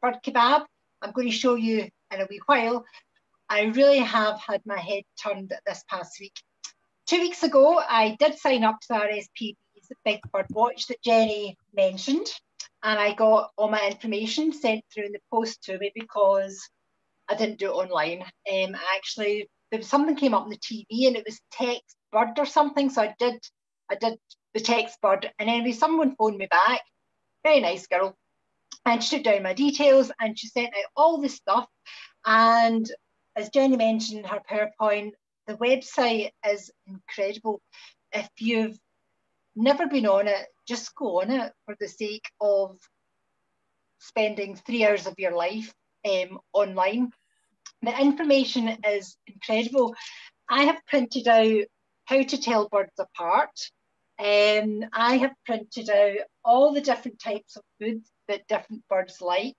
bird kebab. I'm going to show you in a wee while. I really have had my head turned this past week. Two weeks ago, I did sign up to the RSPB's Big Bird Watch that Jenny mentioned, and I got all my information sent through in the post to me because I didn't do it online. Um, actually, there was something came up on the TV and it was text bird or something, so I did I did the text bird, and anyway, someone phoned me back, very nice girl, and she took down my details and she sent out all this stuff. And as Jenny mentioned her PowerPoint, the website is incredible. If you've never been on it, just go on it for the sake of spending three hours of your life um, online. The information is incredible. I have printed out how to tell birds apart. Um, I have printed out all the different types of food that different birds like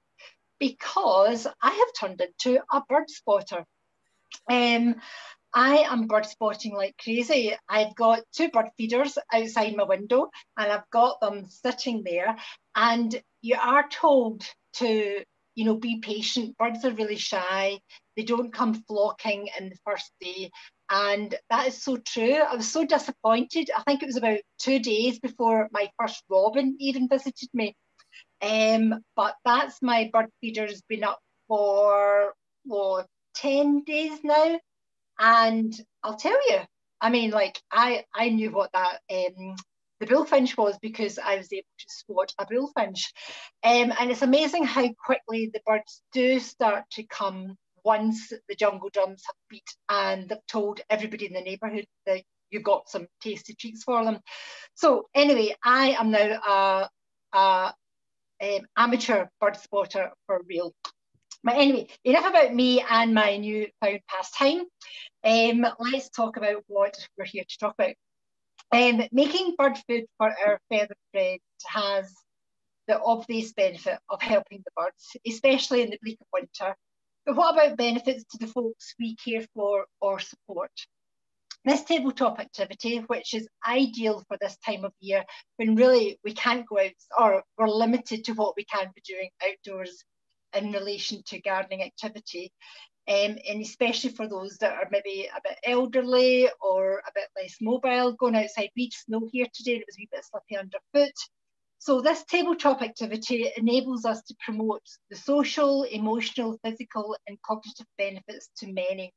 because I have turned into a bird spotter. Um, I am bird spotting like crazy. I've got two bird feeders outside my window and I've got them sitting there. And you are told to, you know, be patient. Birds are really shy. They don't come flocking in the first day. And that is so true. I was so disappointed. I think it was about two days before my first robin even visited me. Um, but that's my bird feeder's been up for what, 10 days now. And I'll tell you, I mean, like I, I knew what that um, the bullfinch was because I was able to spot a bullfinch. Um, and it's amazing how quickly the birds do start to come once the jungle drums have beat and they've told everybody in the neighbourhood that you've got some tasty treats for them. So anyway, I am now a, a um, amateur bird spotter for real. But anyway, enough about me and my new found pastime. Um, let's talk about what we're here to talk about. Um, making bird food for our feathered friends has the obvious benefit of helping the birds, especially in the bleak of winter. But what about benefits to the folks we care for or support? This tabletop activity, which is ideal for this time of year when really we can't go out or we're limited to what we can be doing outdoors in relation to gardening activity. Um, and especially for those that are maybe a bit elderly or a bit less mobile, going outside, we snow here today, it was a wee bit slippy underfoot. So this tabletop activity enables us to promote the social, emotional, physical and cognitive benefits to many.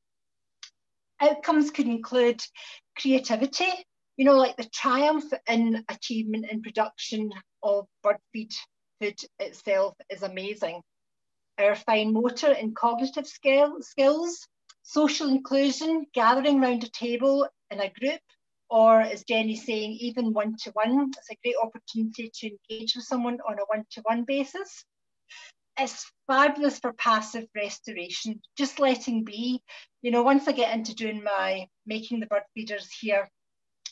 Outcomes could include creativity, you know, like the triumph in achievement and production of bird feed food itself is amazing our fine motor and cognitive skill, skills, social inclusion, gathering around a table in a group, or as Jenny's saying, even one-to-one. It's a great opportunity to engage with someone on a one-to-one basis. It's fabulous for passive restoration, just letting be. You know, once I get into doing my making the bird feeders here,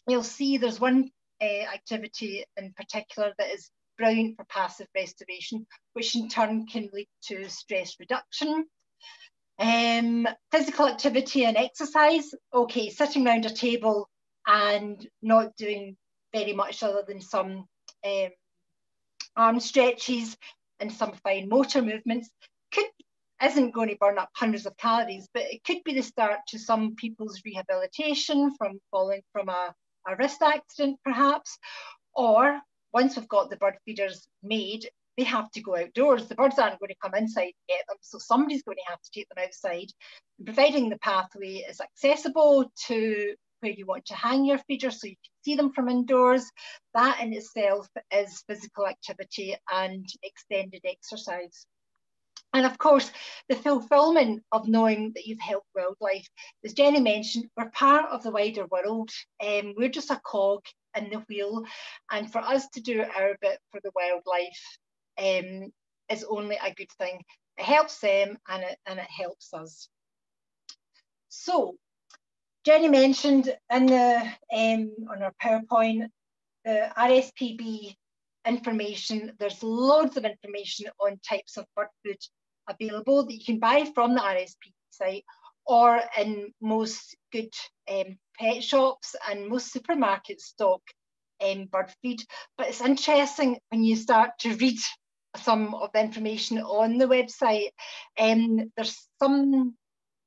you'll see there's one uh, activity in particular that is brilliant for passive restoration, which in turn can lead to stress reduction. Um, physical activity and exercise. Okay, sitting around a table and not doing very much other than some um, arm stretches and some fine motor movements could isn't going to burn up hundreds of calories, but it could be the start to some people's rehabilitation from falling from a, a wrist accident, perhaps, or once we've got the bird feeders made, they have to go outdoors. The birds aren't going to come inside to get them, so somebody's going to have to take them outside. And providing the pathway is accessible to where you want to hang your feeders so you can see them from indoors, that in itself is physical activity and extended exercise. And of course, the fulfillment of knowing that you've helped wildlife. As Jenny mentioned, we're part of the wider world. Um, we're just a cog in the wheel. And for us to do our bit for the wildlife um, is only a good thing. It helps them and it, and it helps us. So, Jenny mentioned in the um, on our PowerPoint the RSPB information. There's loads of information on types of bird food available that you can buy from the RSPB site or in most good um, pet shops and most supermarkets stock um, bird feed. But it's interesting when you start to read some of the information on the website. Um, there's some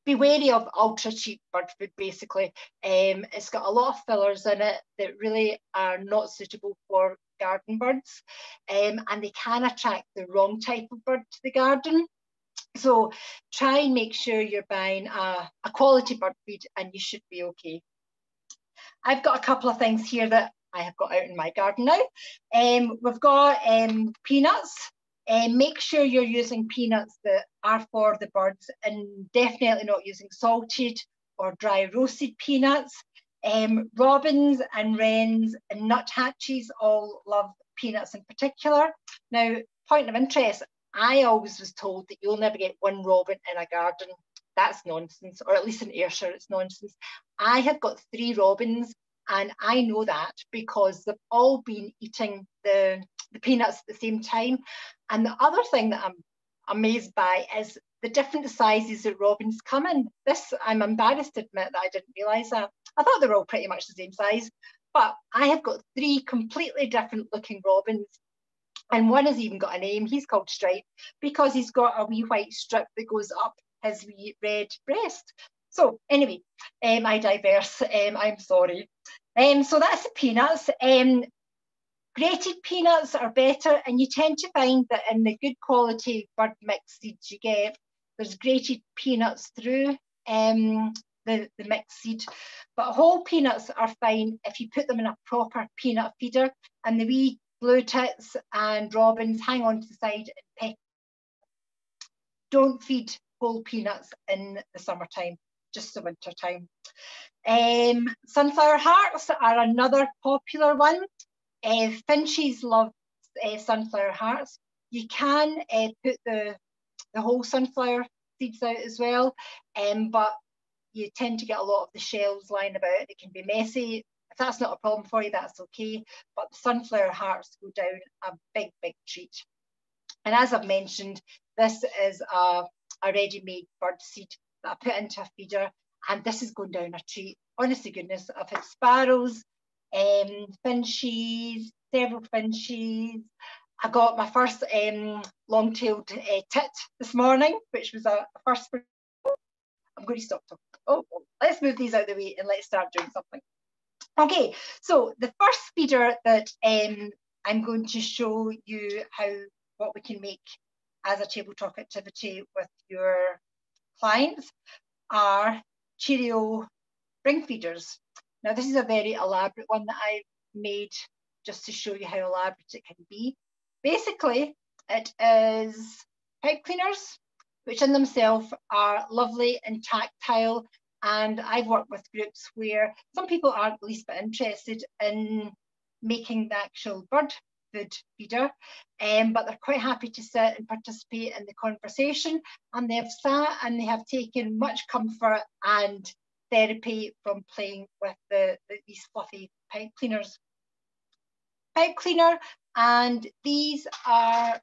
be wary of ultra cheap bird food basically. Um, it's got a lot of fillers in it that really are not suitable for garden birds um, and they can attract the wrong type of bird to the garden. So try and make sure you're buying a, a quality bird feed and you should be okay. I've got a couple of things here that I have got out in my garden now. Um, we've got um, peanuts. Um, make sure you're using peanuts that are for the birds and definitely not using salted or dry roasted peanuts. Um, robins and wrens and nuthatches all love peanuts in particular. Now, point of interest, I always was told that you'll never get one robin in a garden. That's nonsense, or at least in Ayrshire, it's nonsense. I have got three robins, and I know that because they've all been eating the, the peanuts at the same time. And the other thing that I'm amazed by is the different sizes that robins come in. This, I'm embarrassed to admit that I didn't realise that. I thought they were all pretty much the same size, but I have got three completely different looking robins and one has even got a name. He's called Stripe because he's got a wee white strip that goes up his wee red breast. So anyway, um, I diverse. Um, I'm sorry. Um, so that's the peanuts. Um, grated peanuts are better, and you tend to find that in the good quality bird mix seeds you get, there's grated peanuts through um, the, the mixed seed. But whole peanuts are fine if you put them in a proper peanut feeder, and the wee blue tits and robins hang on to the side and peck. Don't feed whole peanuts in the summertime, just the winter time. Um, sunflower hearts are another popular one. Uh, finches love uh, sunflower hearts. You can uh, put the, the whole sunflower seeds out as well, um, but you tend to get a lot of the shells lying about. It can be messy. If that's not a problem for you, that's okay. But the sunflower hearts go down a big, big treat. And as I've mentioned, this is a, a ready-made bird seed that I put into a feeder, and this is going down a treat. Honestly, goodness, I've had sparrows, um, finches, several finches. I got my first um, long-tailed uh, tit this morning, which was a, a first for. I'm going to stop talking. Oh, let's move these out of the way and let's start doing something. Okay, so the first feeder that um, I'm going to show you how what we can make as a tabletop activity with your clients are Cheerios ring feeders. Now this is a very elaborate one that I've made just to show you how elaborate it can be. Basically, it is pipe cleaners, which in themselves are lovely and tactile and I've worked with groups where some people aren't least bit interested in making the actual bird food feeder, um, but they're quite happy to sit and participate in the conversation. And they've sat and they have taken much comfort and therapy from playing with the, the these fluffy pipe cleaners. Pipe cleaner, and these are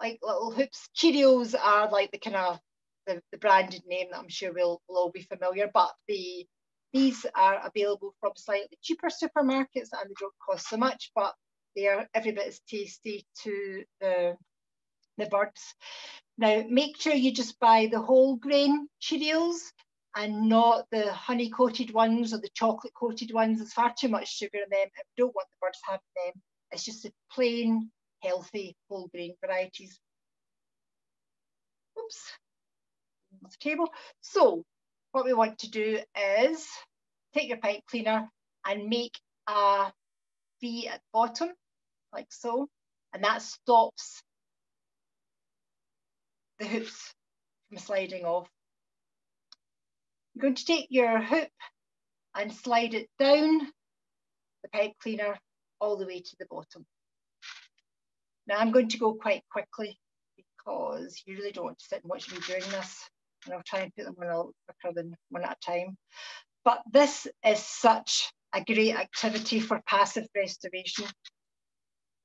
like little hoops. Cheerios are like the kind of the, the branded name that I'm sure we'll, we'll all be familiar, but the these are available from slightly cheaper supermarkets and they don't cost so much, but they are every bit as tasty to the, the birds. Now, make sure you just buy the whole grain Cheerios and not the honey coated ones or the chocolate coated ones. There's far too much sugar in them. I don't want the birds having them. It's just the plain, healthy, whole grain varieties. Oops, the table. So what we want to do is take your pipe cleaner and make a V at the bottom, like so, and that stops the hoops from sliding off. You're going to take your hoop and slide it down the pipe cleaner all the way to the bottom. Now I'm going to go quite quickly because you really don't want to sit and watch me doing this and I'll try and put them on a quicker than one at a time. But this is such a great activity for passive restoration.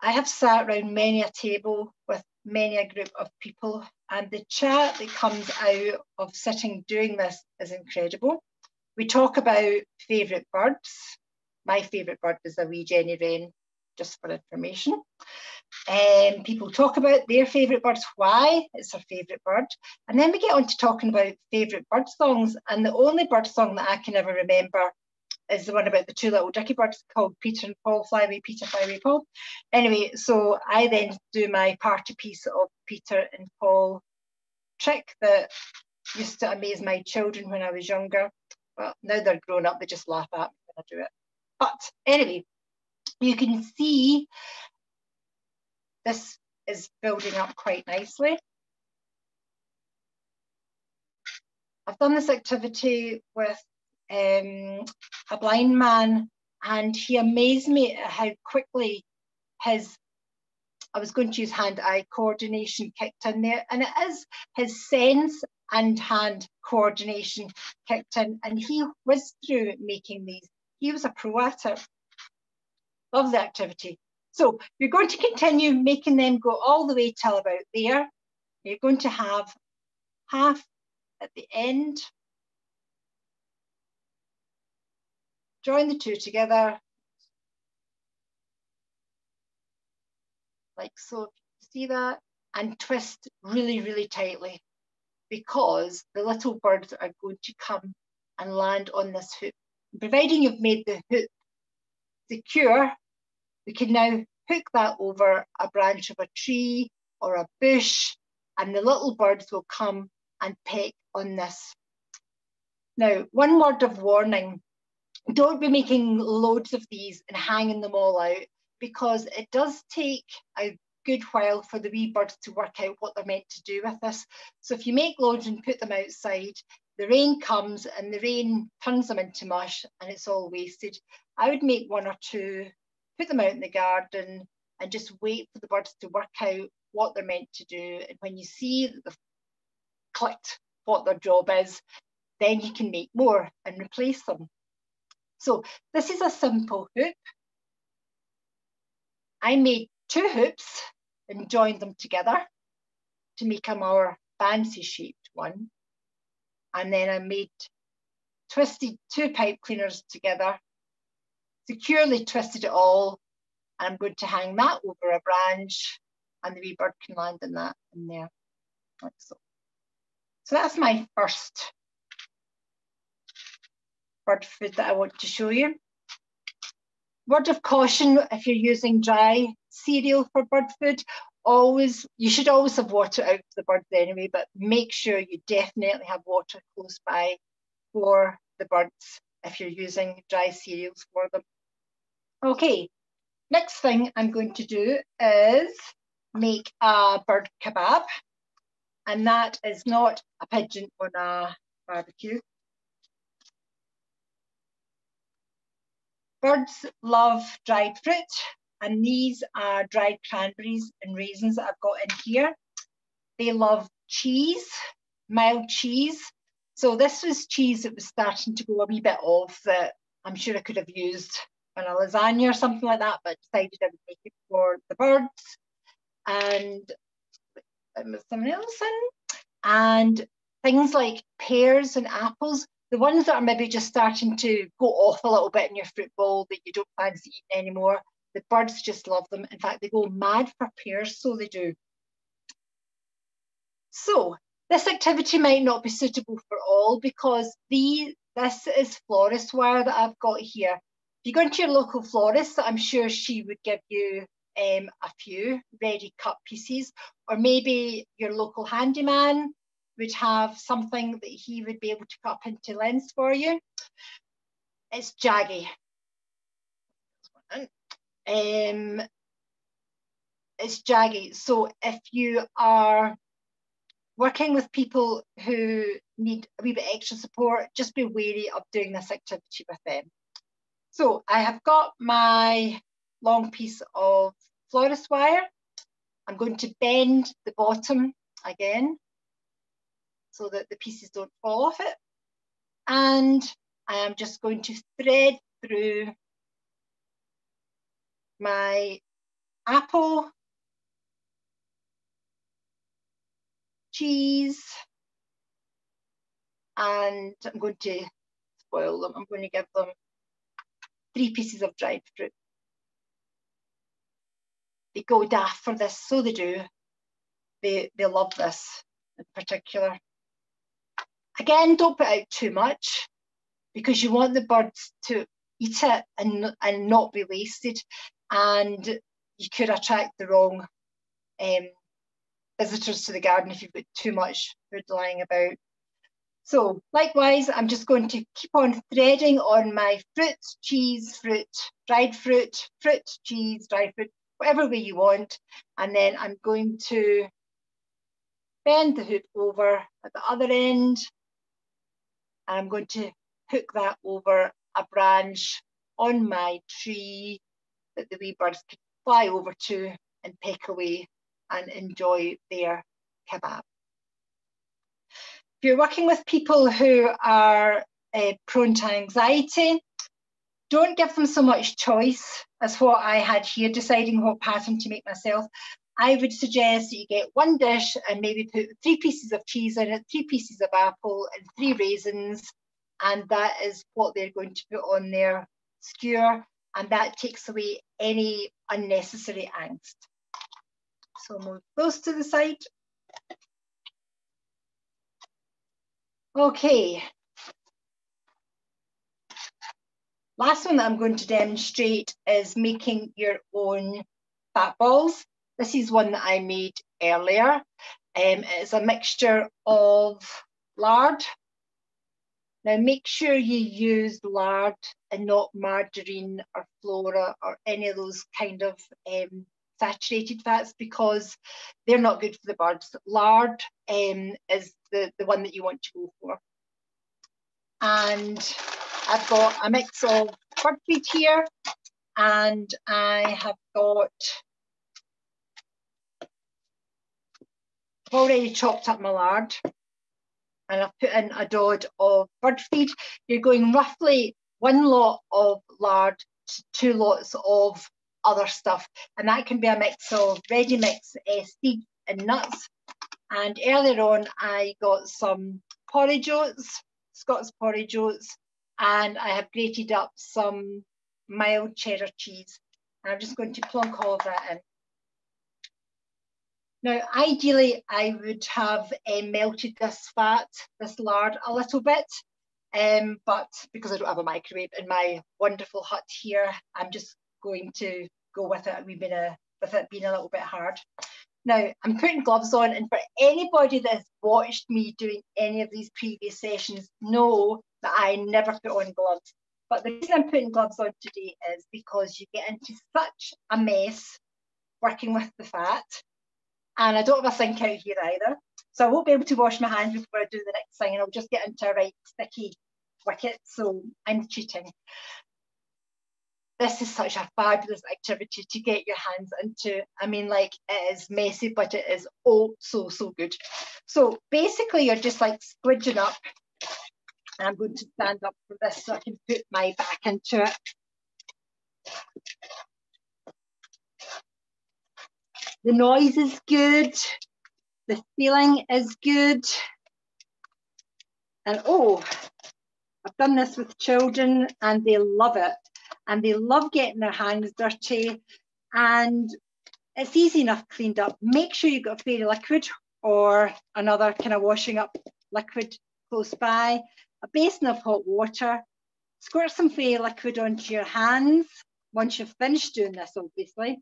I have sat around many a table with many a group of people and the chat that comes out of sitting doing this is incredible. We talk about favourite birds. My favourite bird is a wee Jenny Wren, just for information. Um, people talk about their favourite birds, why it's their favourite bird. And then we get on to talking about favourite bird songs. And the only bird song that I can ever remember is the one about the two little dicky birds called Peter and Paul, Fly Away Peter, Fly Away Paul. Anyway, so I then do my party piece of Peter and Paul trick that used to amaze my children when I was younger. Well, now they're grown up, they just laugh at me when I do it. But anyway, you can see this is building up quite nicely. I've done this activity with um, a blind man and he amazed me at how quickly his I was going to use hand-eye coordination kicked in there, and it is his sense and hand coordination kicked in, and he whizzed through making these. He was a pro at it. Love the activity. So you're going to continue making them go all the way till about there. You're going to have half at the end. Join the two together. Like so, see that? And twist really, really tightly because the little birds are going to come and land on this hoop. Providing you've made the hoop secure, we can now hook that over a branch of a tree or a bush and the little birds will come and peck on this. Now, one word of warning, don't be making loads of these and hanging them all out because it does take a good while for the wee birds to work out what they're meant to do with this. So if you make loads and put them outside, the rain comes and the rain turns them into mush and it's all wasted. I would make one or two put them out in the garden and just wait for the birds to work out what they're meant to do. And when you see that they've clicked what their job is, then you can make more and replace them. So this is a simple hoop. I made two hoops and joined them together to make a more fancy shaped one. And then I made twisted two pipe cleaners together securely twisted it all. And I'm going to hang that over a branch and the wee bird can land in that in there, like so. So that's my first bird food that I want to show you. Word of caution, if you're using dry cereal for bird food, always, you should always have water out for the birds anyway, but make sure you definitely have water close by for the birds if you're using dry cereals for them. Okay, next thing I'm going to do is make a bird kebab. And that is not a pigeon on a barbecue. Birds love dried fruit, and these are dried cranberries and raisins that I've got in here. They love cheese, mild cheese. So this was cheese that was starting to go a wee bit off that I'm sure I could have used on a lasagna or something like that, but decided I would make it for the birds and something else in. And things like pears and apples, the ones that are maybe just starting to go off a little bit in your fruit bowl that you don't fancy eating anymore, the birds just love them. In fact, they go mad for pears, so they do. So this activity might not be suitable for all because the, this is florist wire that I've got here. If you go into your local florist, I'm sure she would give you um, a few ready cut pieces, or maybe your local handyman would have something that he would be able to cut up into lengths for you. It's jaggy. Um, it's jaggy. So if you are working with people who need a wee bit extra support, just be wary of doing this activity with them. So I have got my long piece of florist wire. I'm going to bend the bottom again so that the pieces don't fall off it. And I am just going to thread through my apple, cheese, and I'm going to spoil them. I'm going to give them three pieces of dried fruit. they go daft for this, so they do. They, they love this in particular. Again, don't put out too much because you want the birds to eat it and, and not be wasted. And you could attract the wrong um, visitors to the garden if you've got too much food lying about. So likewise, I'm just going to keep on threading on my fruit, cheese, fruit, dried fruit, fruit, cheese, dried fruit, whatever way you want. And then I'm going to bend the hoop over at the other end. I'm going to hook that over a branch on my tree that the wee birds can fly over to and peck away and enjoy their kebab. If you're working with people who are uh, prone to anxiety, don't give them so much choice as what I had here, deciding what pattern to make myself. I would suggest that you get one dish and maybe put three pieces of cheese in it, three pieces of apple, and three raisins, and that is what they're going to put on their skewer, and that takes away any unnecessary angst. So move those to the side. Okay. Last one that I'm going to demonstrate is making your own fat balls. This is one that I made earlier. Um, it's a mixture of lard. Now make sure you use lard and not margarine or flora or any of those kind of um, saturated fats because they're not good for the birds. Lard um, is the, the one that you want to go for. And I've got a mix of bird feed here and I have got already chopped up my lard and I've put in a dod of bird feed. You're going roughly one lot of lard to two lots of other stuff. And that can be a mix of ready mix uh, and nuts. And earlier on, I got some porridge oats, Scots porridge oats, and I have grated up some mild cheddar cheese. And I'm just going to plonk all of that in. Now, ideally, I would have uh, melted this fat, this lard, a little bit, um, but because I don't have a microwave in my wonderful hut here, I'm just going to go with it We've been of, with it being a little bit hard. Now, I'm putting gloves on, and for anybody that has watched me doing any of these previous sessions, know that I never put on gloves. But the reason I'm putting gloves on today is because you get into such a mess working with the fat. And I don't have a sink out here either. So I won't be able to wash my hands before I do the next thing, and I'll just get into a right sticky wicket. So I'm cheating this is such a fabulous activity to get your hands into. I mean, like it is messy, but it is oh so, so good. So basically you're just like squidging up. And I'm going to stand up for this so I can put my back into it. The noise is good. The feeling is good. And oh, I've done this with children and they love it and they love getting their hands dirty and it's easy enough cleaned up. Make sure you've got fairy liquid or another kind of washing up liquid close by, a basin of hot water, squirt some fairy liquid onto your hands once you've finished doing this, obviously.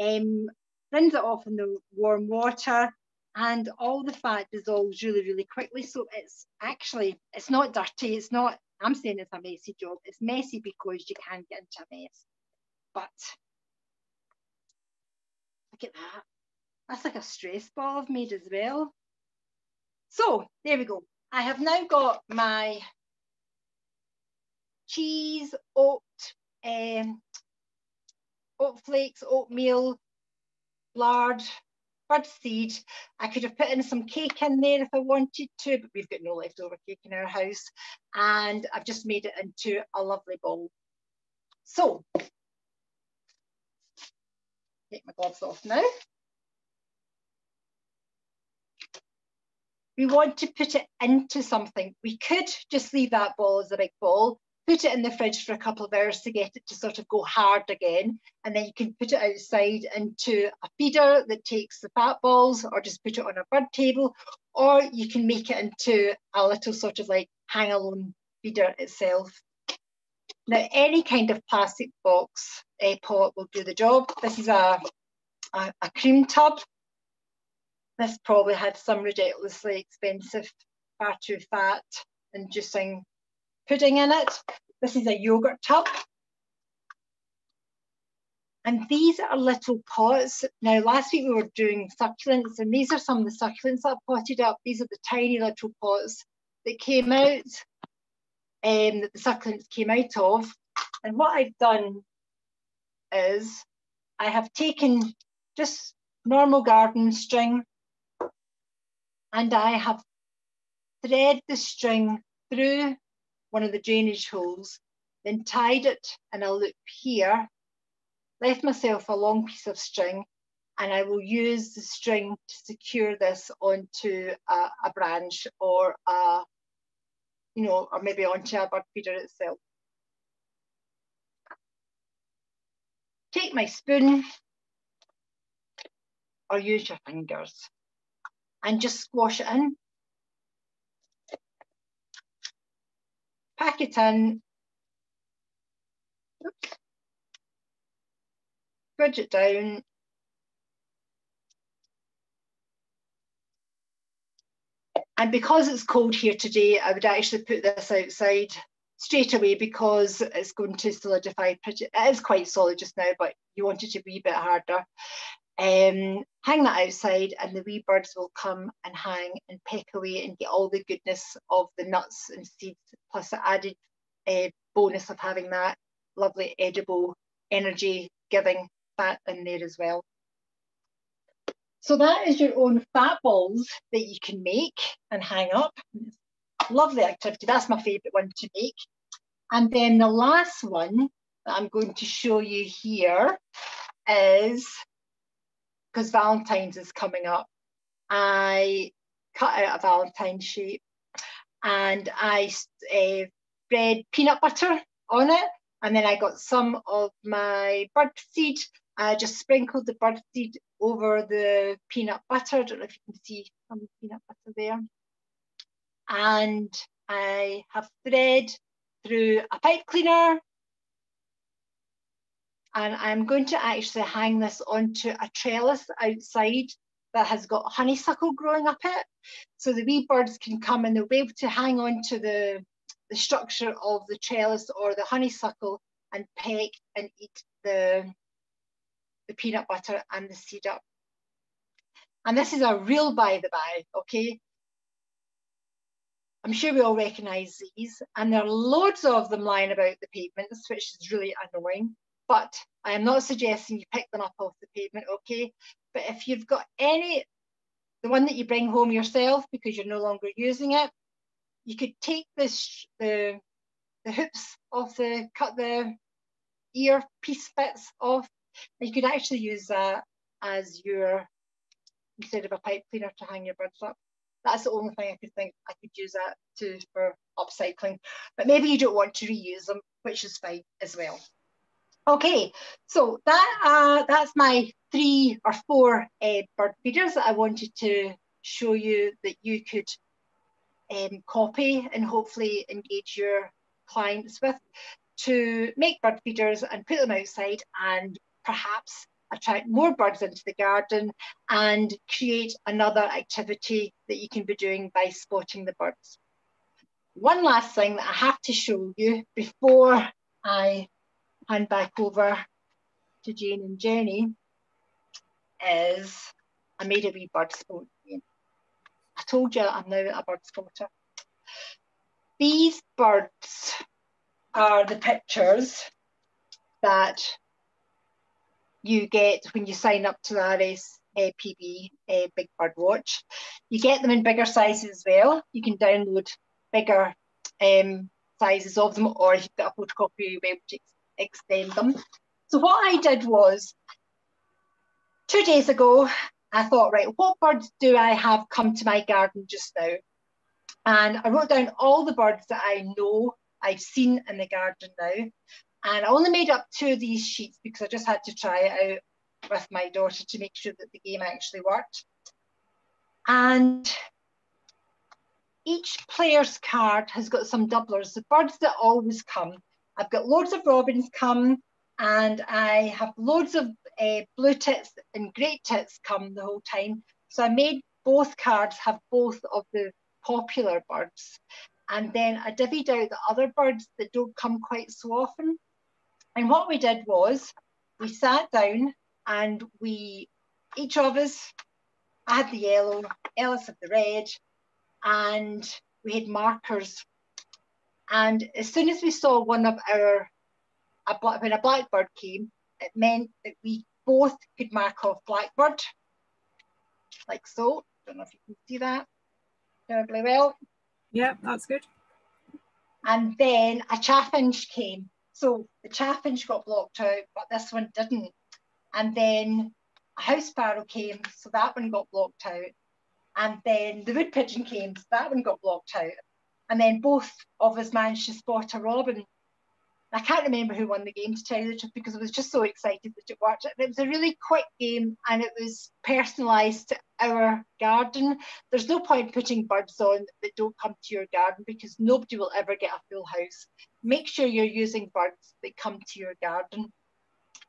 Um, rinse it off in the warm water and all the fat dissolves really, really quickly. So it's actually, it's not dirty, it's not I'm saying it's a messy job. It's messy because you can get into a mess. But look at that. That's like a stress ball I've made as well. So there we go. I have now got my cheese, oat, um, oat flakes, oatmeal, lard, bird seed. I could have put in some cake in there if I wanted to, but we've got no leftover cake in our house. And I've just made it into a lovely bowl. So, take my gloves off now. We want to put it into something. We could just leave that ball as a big ball, put it in the fridge for a couple of hours to get it to sort of go hard again. And then you can put it outside into a feeder that takes the fat balls or just put it on a bird table, or you can make it into a little sort of like hang alone feeder itself. Now, any kind of plastic box a pot will do the job. This is a, a, a cream tub. This probably had some ridiculously expensive far too fat inducing pudding in it. This is a yogurt tub. And these are little pots. Now, last week we were doing succulents, and these are some of the succulents that I potted up. These are the tiny little pots that came out, um, that the succulents came out of. And what I've done is I have taken just normal garden string and I have thread the string through one of the drainage holes, then tied it in a loop here, left myself a long piece of string, and I will use the string to secure this onto a, a branch or a, you know, or maybe onto a bird feeder itself. Take my spoon or use your fingers and just squash it in pack it in, oops, spread it down, And because it's cold here today, I would actually put this outside straight away because it's going to solidify. It is quite solid just now, but you want it to be a bit harder. Um, hang that outside and the wee birds will come and hang and peck away and get all the goodness of the nuts and seeds, plus the added uh, bonus of having that lovely edible energy giving fat in there as well. So that is your own fat balls that you can make and hang up. Lovely activity, that's my favourite one to make. And then the last one that I'm going to show you here is because Valentine's is coming up, I cut out a Valentine shape and I uh, spread peanut butter on it. And then I got some of my bird seed. I just sprinkled the bird seed over the peanut butter. I don't know if you can see some peanut butter there. And I have thread through a pipe cleaner and I'm going to actually hang this onto a trellis outside that has got honeysuckle growing up it. So the wee birds can come and they'll be able to hang on to the, the structure of the trellis or the honeysuckle and peck and eat the, the peanut butter and the seed up. And this is a real by the by, okay? I'm sure we all recognise these, and there are loads of them lying about the pavements, which is really annoying but I am not suggesting you pick them up off the pavement, okay? But if you've got any, the one that you bring home yourself because you're no longer using it, you could take this, the, the hoops off the, cut the ear piece bits off, you could actually use that as your, instead of a pipe cleaner to hang your birds up. That's the only thing I could think I could use that to for upcycling. But maybe you don't want to reuse them, which is fine as well. Okay, so that uh, that's my three or four uh, bird feeders that I wanted to show you that you could um, copy and hopefully engage your clients with to make bird feeders and put them outside and perhaps attract more birds into the garden and create another activity that you can be doing by spotting the birds. One last thing that I have to show you before I hand back over to Jane and Jenny is I made a wee bird spot. I told you I'm now a bird spotter. These birds are the pictures that you get when you sign up to the RSPB uh, Big Bird Watch. You get them in bigger sizes as well. You can download bigger um, sizes of them or if you've got a photocopy, you'll be able to extend them. So what I did was, two days ago, I thought, right, what birds do I have come to my garden just now? And I wrote down all the birds that I know I've seen in the garden now. And I only made up two of these sheets because I just had to try it out with my daughter to make sure that the game actually worked. And each player's card has got some doublers, the birds that always come. I've got loads of robins come and I have loads of uh, blue tits and great tits come the whole time. So I made both cards have both of the popular birds. And then I divvied out the other birds that don't come quite so often. And what we did was we sat down and we, each of us had the yellow, Ellis had the red, and we had markers. And as soon as we saw one of our, a, when a blackbird came, it meant that we both could mark off blackbird, like so. Don't know if you can see that terribly well. Yeah, that's good. And then a chaffinch came. So the chaffinch got blocked out, but this one didn't. And then a house sparrow came, so that one got blocked out. And then the wood pigeon came, so that one got blocked out. And then both of us managed to spot a robin. I can't remember who won the game to tell you the truth because I was just so excited that it worked. It was a really quick game and it was personalised to our garden. There's no point putting birds on that don't come to your garden because nobody will ever get a full house. Make sure you're using birds that come to your garden.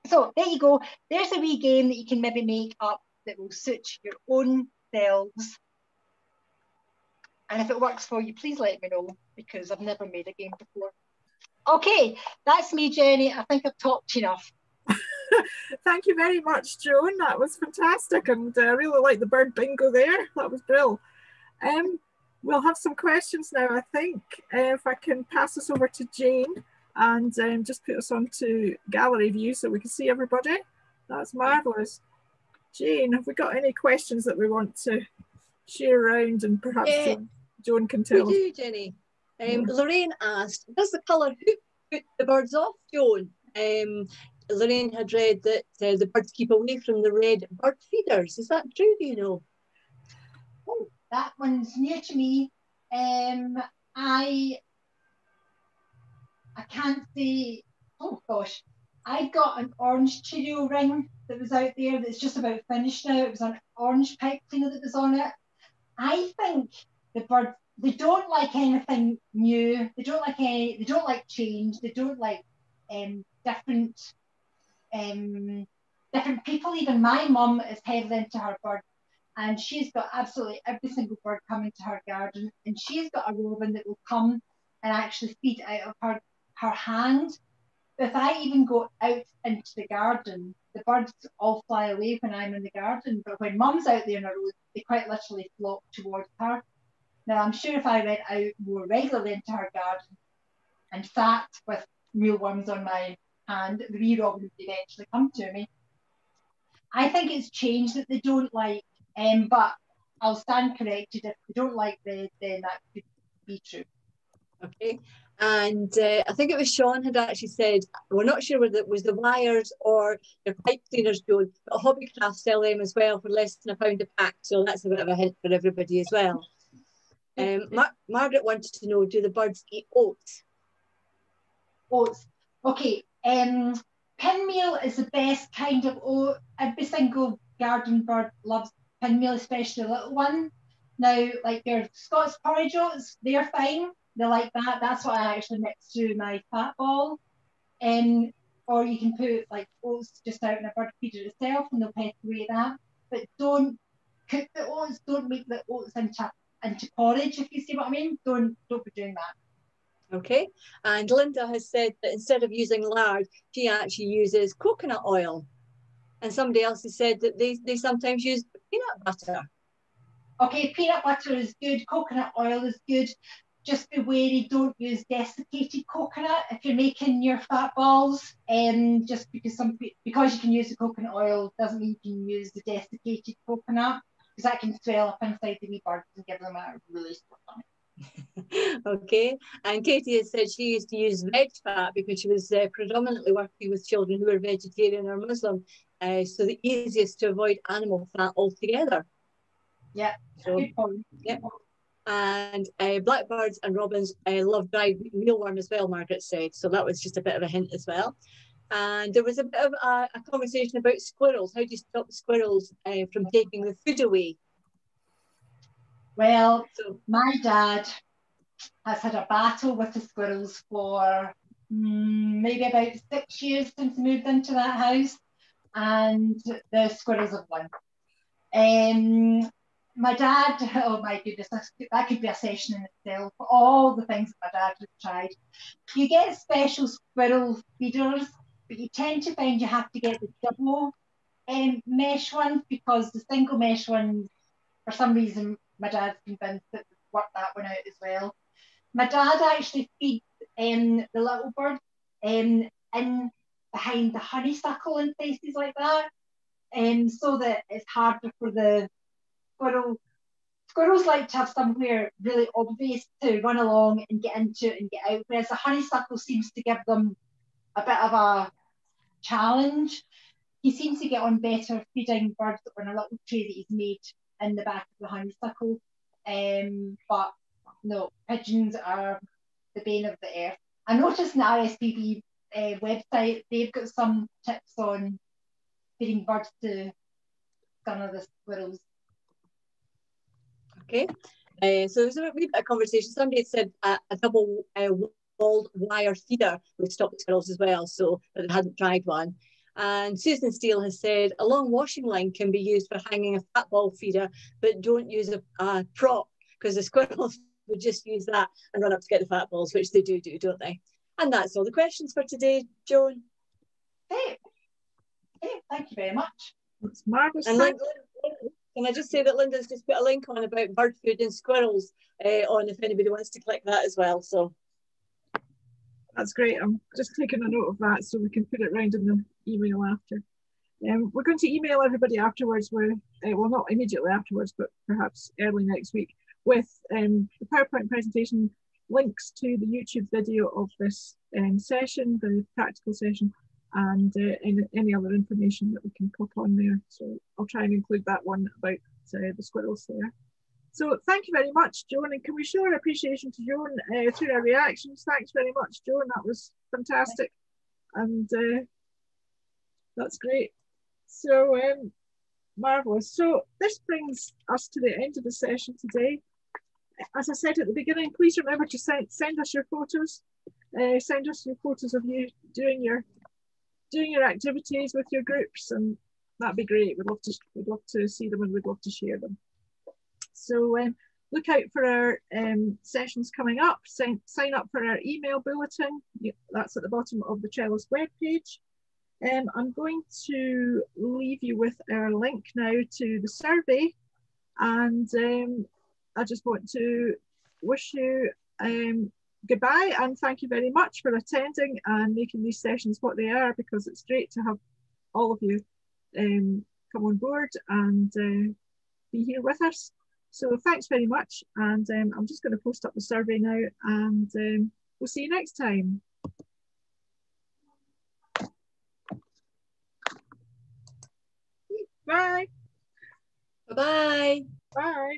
So there you go. There's a wee game that you can maybe make up that will suit your own selves. And if it works for you, please let me know because I've never made a game before. Okay, that's me, Jenny. I think I've talked enough. Thank you very much, Joan. That was fantastic, and I uh, really like the bird bingo there. That was brilliant. Um, we'll have some questions now, I think. Uh, if I can pass this over to Jane and um, just put us onto gallery view so we can see everybody. That's marvellous. Jane, have we got any questions that we want to share around and perhaps yeah, Joan, Joan, can tell? We do, Jenny. Um, Lorraine asked, does the colour hoop put the birds off, Joan? Um, Lorraine had read that uh, the birds keep away from the red bird feeders. Is that true, do you know? Oh, that one's new to me. Um, I I can't say, oh gosh, I got an orange Cheerio ring that was out there that's just about finished now. It was an orange pipe cleaner that was on it. I think the birds, they don't like anything new. They don't like any, they don't like change. They don't like um, different um, different people. Even my mum is heavily into her birds and she's got absolutely every single bird coming to her garden and she's got a robin that will come and actually feed out of her her hand. If I even go out into the garden, the birds all fly away when I'm in the garden. But when mum's out there in a road, they quite literally flock towards her. Now, I'm sure if I went out more regularly into her garden and sat with mealworms on my hand, the wee robin would eventually come to me. I think it's changed that they don't like, um, but I'll stand corrected. If they don't like red, then that could be true. Okay. And uh, I think it was Sean had actually said, we're not sure whether it was the wires or the pipe cleaners, Joan, but Hobbycraft sell them as well for less than a pound a pack. So that's a bit of a hint for everybody as well. Um, Mar Margaret wanted to know, do the birds eat oats? Oats. Okay. Um, pinmeal is the best kind of oat. Every single garden bird loves pinmeal, especially the little one. Now, like your Scots porridge oats, they're fine they like that. That's what I actually mix to my fat ball. Um, or you can put like oats just out in a bird feeder itself and they'll peck away that. But don't cook the oats, don't make the oats into, into porridge, if you see what I mean. Don't don't be doing that. Okay. And Linda has said that instead of using lard, she actually uses coconut oil. And somebody else has said that they, they sometimes use peanut butter. Okay, peanut butter is good, coconut oil is good just be wary, don't use desiccated coconut if you're making your fat balls. Um, just because some because you can use the coconut oil doesn't mean you can use the desiccated coconut because that can swell up inside the wee birds and give them a really sore tummy. okay, and Katie has said she used to use veg fat because she was uh, predominantly working with children who were vegetarian or Muslim. Uh, so the easiest to avoid animal fat altogether. Yeah, so, good point. Yeah. And uh, blackbirds and robins uh, love dried mealworm as well, Margaret said. So that was just a bit of a hint as well. And there was a bit of a, a conversation about squirrels. How do you stop squirrels uh, from taking the food away? Well, so, my dad has had a battle with the squirrels for mm, maybe about six years since he moved into that house, and the squirrels have won. Um, my dad, oh my goodness, that could be a session in itself. All the things that my dad has tried. You get special squirrel feeders, but you tend to find you have to get the double um, mesh ones because the single mesh ones, for some reason, my dad's convinced that work that one out as well. My dad actually feeds um, the little birds um, in behind the honeysuckle and places like that, um, so that it's harder for the squirrel. Squirrels like to have somewhere really obvious to run along and get into and get out, whereas the honeysuckle seems to give them a bit of a challenge. He seems to get on better feeding birds on a little tray that he's made in the back of the honeysuckle. Um, but no, pigeons are the bane of the earth. I noticed in the RSPB uh, website they've got some tips on feeding birds to some of the squirrels. Okay, uh, so there's a wee bit of conversation. Somebody said a, a double uh, walled wire feeder would stop the squirrels as well, so that they hadn't tried one. And Susan Steele has said a long washing line can be used for hanging a fat ball feeder, but don't use a, a prop because the squirrels would just use that and run up to get the fat balls, which they do do, don't they? And that's all the questions for today, Joan. Hey, hey thank you very much. That's marvellous. And Linda, can I just say that Linda's just put a link on about bird food and squirrels uh, on if anybody wants to click that as well. So that's great. I'm just taking a note of that so we can put it round in the email after. Um, we're going to email everybody afterwards with, uh, well, not immediately afterwards, but perhaps early next week, with um, the PowerPoint presentation links to the YouTube video of this um, session, the practical session, and uh, any, any, other information that we can pop on there. So I'll try and include that one about uh, the squirrels there. So thank you very much, Joan, and can we show our appreciation to Joan uh, through our reactions? Thanks very much, Joan. That was fantastic, and uh, that's great. So um, marvelous. So this brings us to the end of the session today. As I said at the beginning, please remember to send send us your photos. Uh, send us your photos of you doing your doing your activities with your groups, and that'd be great. We'd love to we'd love to see them and we'd love to share them. So um, look out for our um, sessions coming up. Sign, sign up for our email bulletin. That's at the bottom of the Trellis webpage. Um, I'm going to leave you with our link now to the survey. And um, I just want to wish you um, goodbye and thank you very much for attending and making these sessions what they are because it's great to have all of you um, come on board and uh, be here with us. So thanks very much. And um, I'm just going to post up the survey now and um, we'll see you next time. Bye. Bye-bye. Bye.